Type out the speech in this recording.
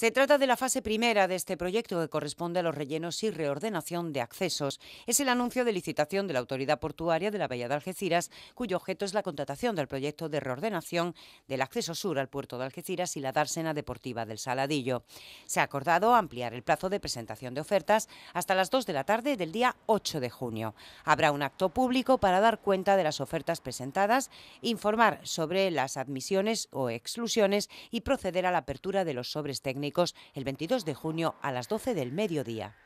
Se trata de la fase primera de este proyecto que corresponde a los rellenos y reordenación de accesos. Es el anuncio de licitación de la Autoridad Portuaria de la Bahía de Algeciras, cuyo objeto es la contratación del proyecto de reordenación del acceso sur al puerto de Algeciras y la dársena deportiva del Saladillo. Se ha acordado ampliar el plazo de presentación de ofertas hasta las 2 de la tarde del día 8 de junio. Habrá un acto público para dar cuenta de las ofertas presentadas, informar sobre las admisiones o exclusiones y proceder a la apertura de los sobres técnicos el 22 de junio a las 12 del mediodía.